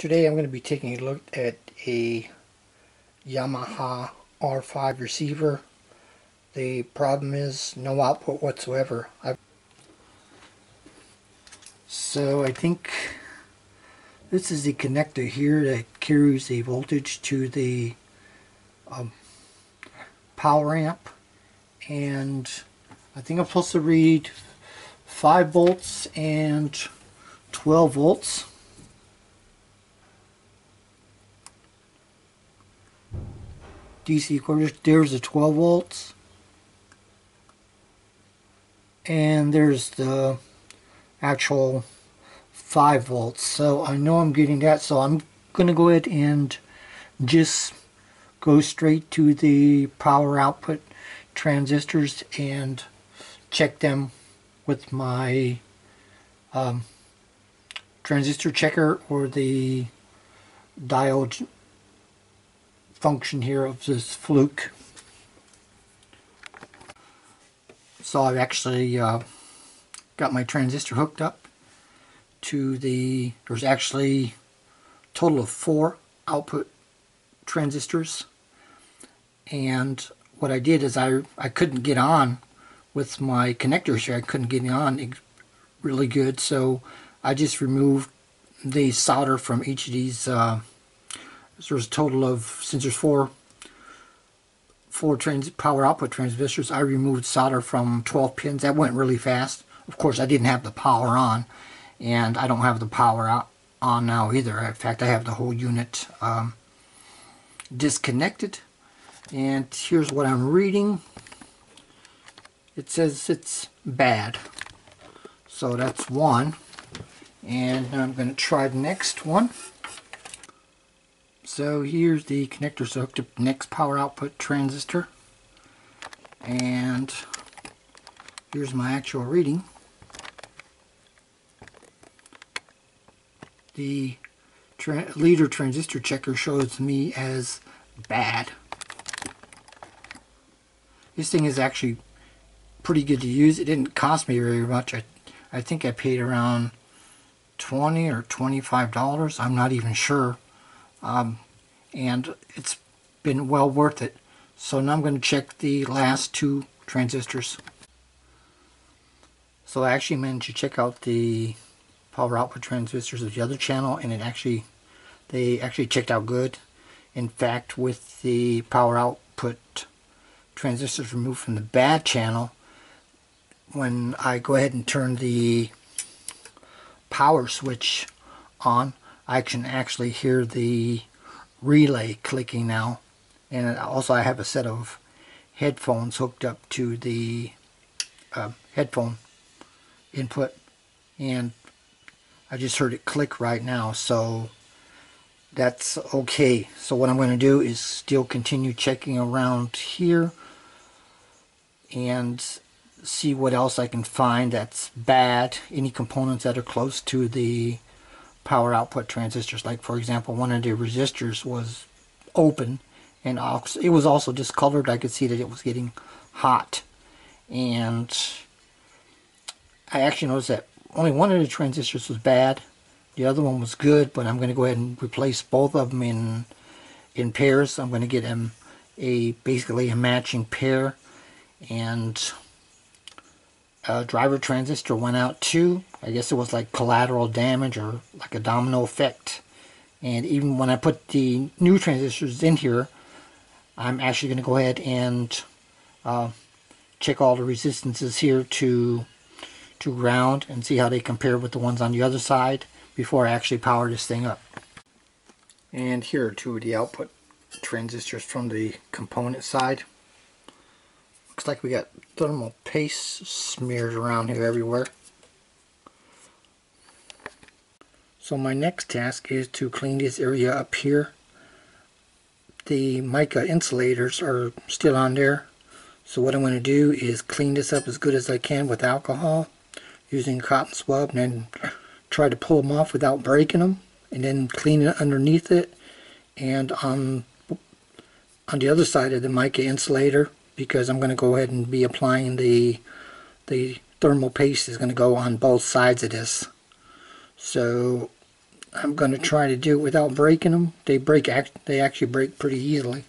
Today I'm going to be taking a look at a Yamaha R5 receiver. The problem is no output whatsoever. I've so I think this is the connector here that carries the voltage to the um, power amp and I think I'm supposed to read 5 volts and 12 volts DC quarters. There's the 12 volts. And there's the actual 5 volts. So I know I'm getting that. So I'm going to go ahead and just go straight to the power output transistors and check them with my um, transistor checker or the diode function here of this fluke. So I've actually uh, got my transistor hooked up to the, there's actually total of four output transistors. And what I did is I, I couldn't get on with my connectors here, I couldn't get on really good. So I just removed the solder from each of these uh, so there's a total of, since there's four, four trans power output transistors, I removed solder from 12 pins. That went really fast. Of course, I didn't have the power on, and I don't have the power on now either. In fact, I have the whole unit um, disconnected. And here's what I'm reading. It says it's bad. So that's one. And now I'm going to try the next one. So here's the connector so hooked up next power output transistor. And here's my actual reading. The tra leader transistor checker shows me as bad. This thing is actually pretty good to use. It didn't cost me very much. I, I think I paid around 20 or $25. I'm not even sure. Um, and it's been well worth it. So now I'm going to check the last two transistors. So I actually managed to check out the power output transistors of the other channel and it actually they actually checked out good. In fact with the power output transistors removed from the bad channel when I go ahead and turn the power switch on I can actually hear the relay clicking now. And also I have a set of headphones hooked up to the uh, headphone input. And I just heard it click right now so that's okay. So what I'm going to do is still continue checking around here and see what else I can find that's bad any components that are close to the power output transistors. Like for example, one of the resistors was open and it was also discolored. I could see that it was getting hot. And I actually noticed that only one of the transistors was bad. The other one was good, but I'm going to go ahead and replace both of them in in pairs. I'm going to get them a basically a matching pair and a driver transistor went out too. I guess it was like collateral damage or like a domino effect. And even when I put the new transistors in here, I'm actually going to go ahead and uh, check all the resistances here to to ground and see how they compare with the ones on the other side before I actually power this thing up. And here are two of the output transistors from the component side. Looks like we got thermal paste smeared around here everywhere. So my next task is to clean this area up here. The mica insulators are still on there. So what I'm going to do is clean this up as good as I can with alcohol using cotton swab and then try to pull them off without breaking them and then clean it underneath it and on on the other side of the mica insulator because I'm going to go ahead and be applying the the thermal paste is going to go on both sides of this so I'm going to try to do it without breaking them. They break. act- They actually break pretty easily.